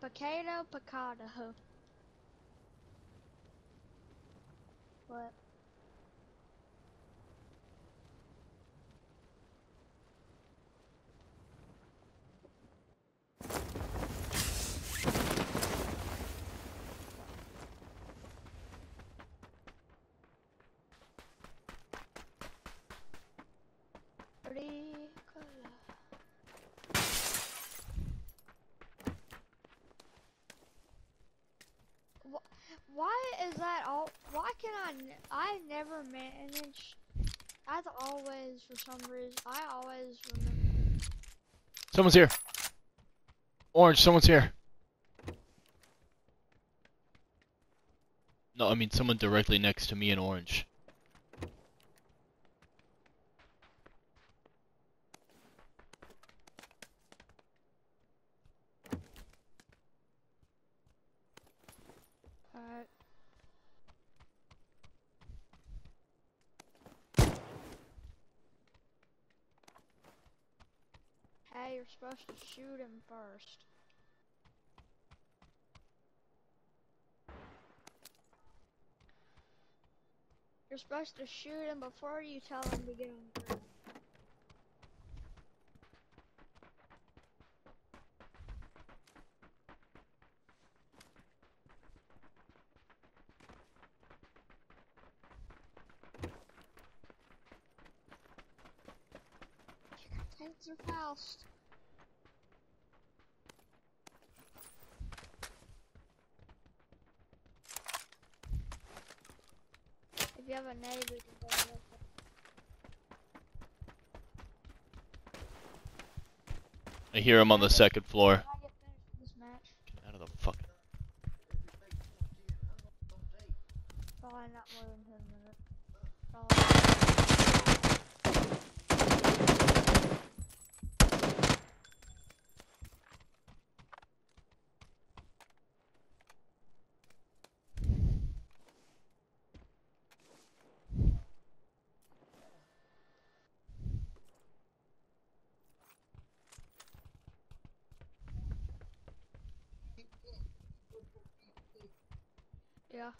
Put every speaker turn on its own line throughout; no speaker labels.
Potato, potato. What? Ricola. Wh- Why is that all? Why can I? I never manage. I've always, for some reason, I always remember.
Someone's here. Orange, someone's here. No, I mean someone directly next to me in orange.
Alright. Hey, you're supposed to shoot him first. You're supposed to shoot him before you tell him to get on ground. Tensor Faust. If you have a nade, we can go with it.
I hear him on the second floor.
Can I get finished with this match?
Get out of the fucking.
Probably not more than 10 minutes. Probably. Yeah.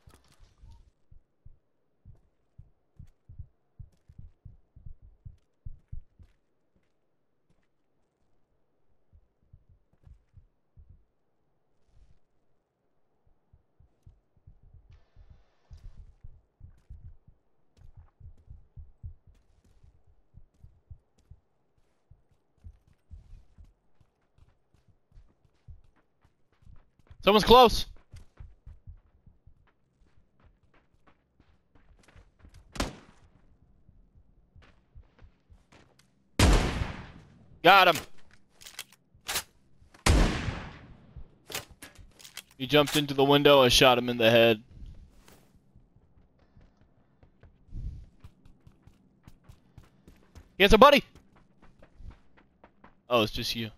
Someone's close. Got him. He jumped into the window. I shot him in the head. He has a buddy. Oh, it's just you.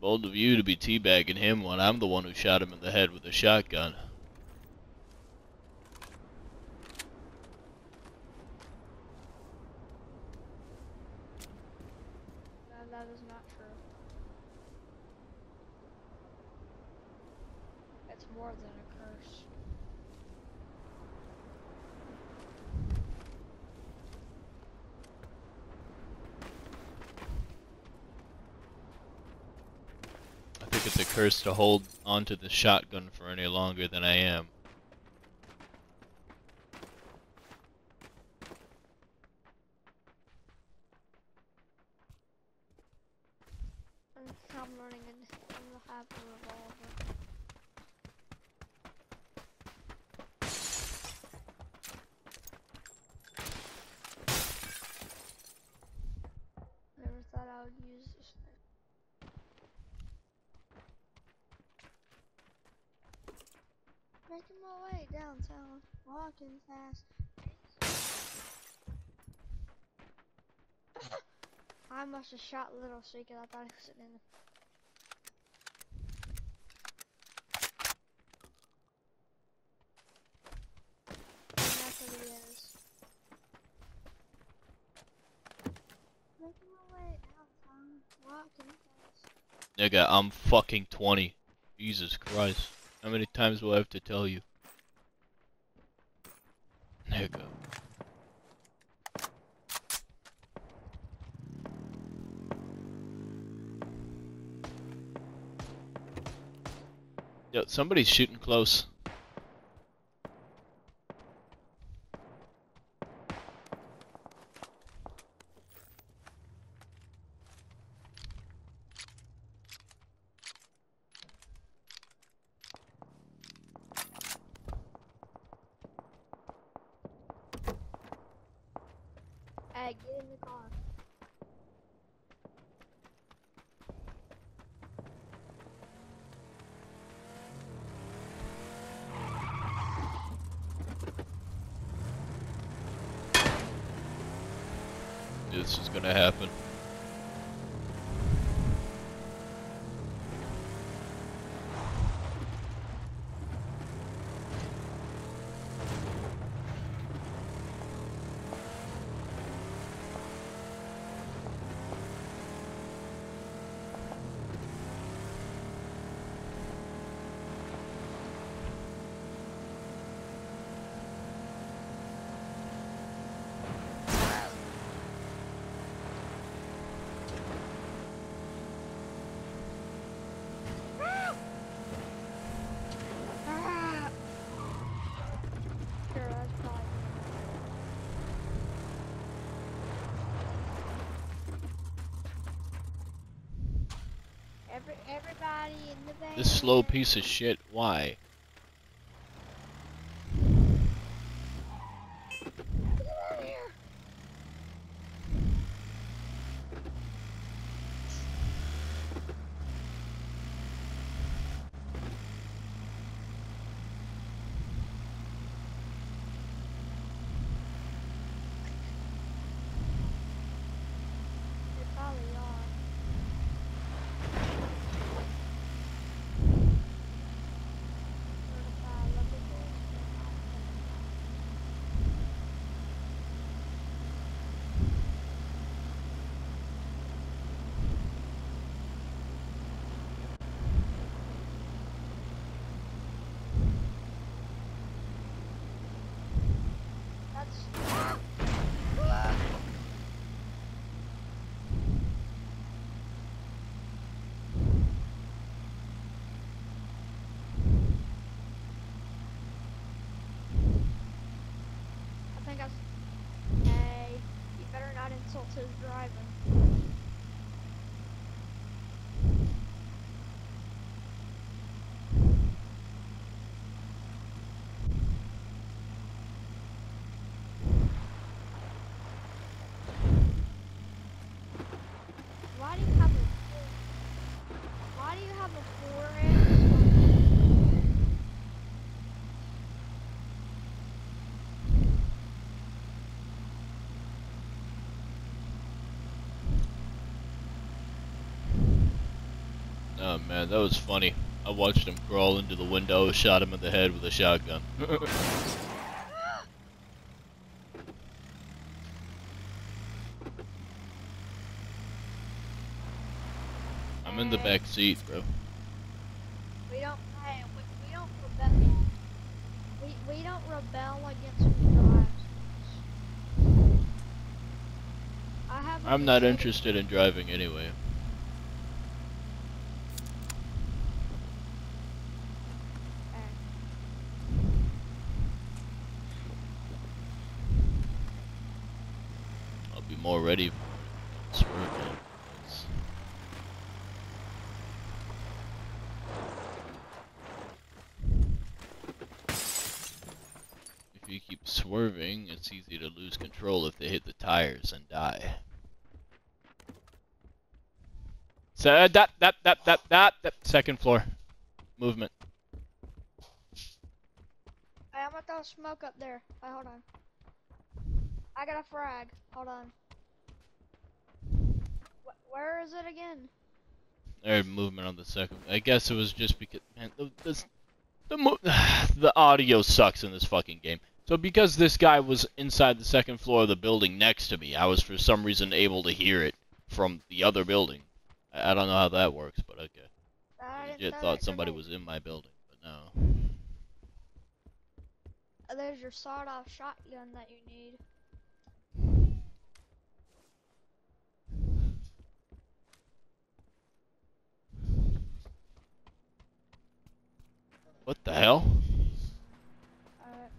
Bold of you to be teabagging him when I'm the one who shot him in the head with a shotgun.
No, that is not true. It's more than a curse.
It's a curse to hold onto the shotgun for any longer than I am.
And I'm running and I'm gonna have a revolver. Never thought I would use this thing. Making my way downtown, walking fast. I must have shot Little C I thought he was sitting in the.
Nigga, I'm fucking 20. Jesus Christ. How many times will I have to tell you? Nigga. Yo, somebody's shooting close.
Hey, get in the car.
This is gonna happen.
Every everybody in the van.
This slow piece of shit, why?
Get out of here. They probably are. Certified lover boys. That's. I think I. s- Hey, you insult driving. Why do you have a four? Why do you have a four X?
Oh man, that was funny. I watched him crawl into the window, shot him in the head with a shotgun. I'm in the back seat, bro.
We don't. Hey, we, we don't rebel. We we don't rebel against drives. I have.
I'm not interested in driving anyway.
Hey,
I'll be more ready for it. Swear to God. It's- If you keep swerving, it's easy to lose control if they hit the tires and die. So that that that that that that second floor movement.
the smoke up there. Wait, hold on. I got a frag. Hold on. Wh- where is it again?
There movement on the second. I guess it was just because man, the this, the mo- the audio sucks in this fucking game. So because this guy was inside the second floor of the building next to me, I was for some reason able to hear it from the other building. I, I don't know how that works, but okay.
I
legit thought somebody was in my building, but no.
There's your sawed-off shotgun that you need.
What the hell?
Alright.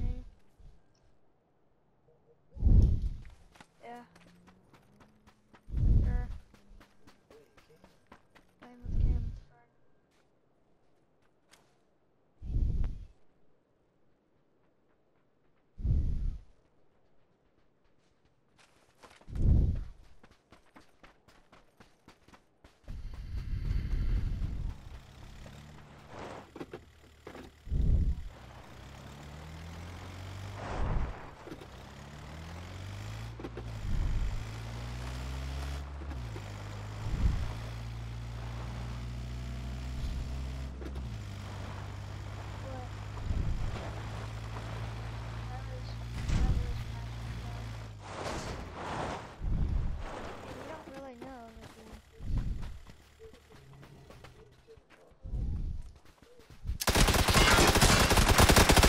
Mm. Yeah. Sure. Playing with Cam with friend. What? That was, that was my You don't really know, Nikki.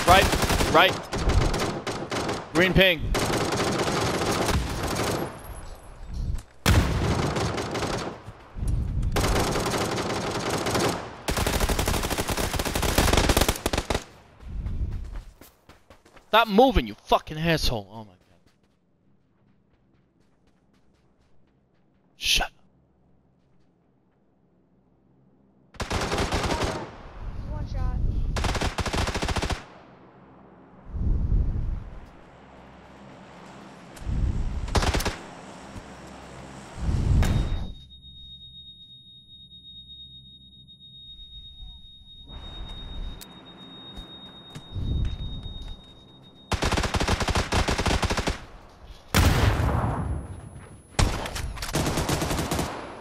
Right, right. Green ping. Stop moving, you fucking asshole. Oh my god. Shut
One shot.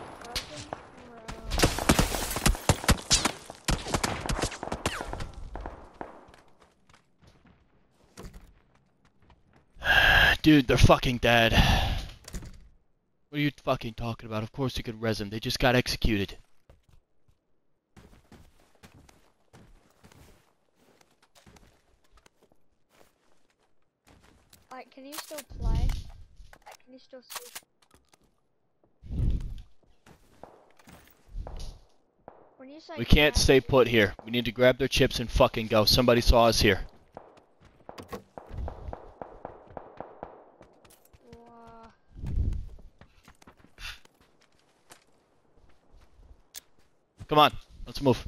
Broken arrow.
Dude, they're fucking dead. What are you fucking talking about? Of course you could res them. They just got executed.
Like, can you still play? Like, can you still see? When you say
We can't stay put here. We need to grab their chips and fucking go. Somebody saw us here. Come on, let's move.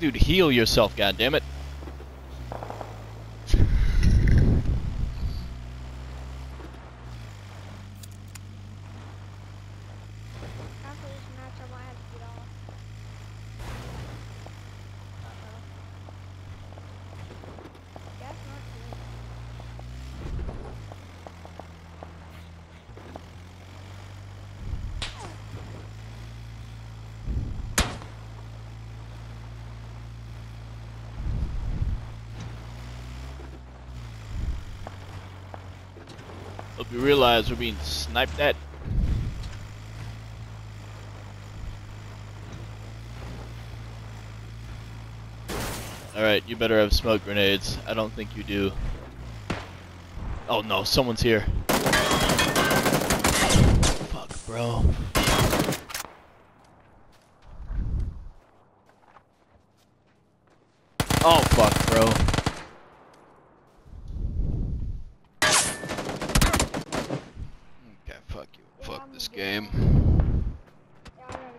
Dude, heal yourself, goddammit.
After this match, I might have to get off. Uh-oh. Guess not good.
Hope you realize we're being sniped at. Alright, you better have smoke grenades. I don't think you do. Oh no, someone's here. Fuck, bro. Oh fuck, bro. Okay, fuck you.
Yeah,
fuck
I'm
this
gonna get
game.
off. Yeah, I gotta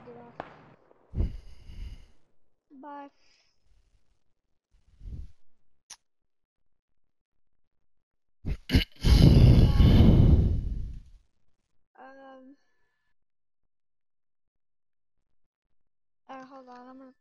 hold on. I'm gonna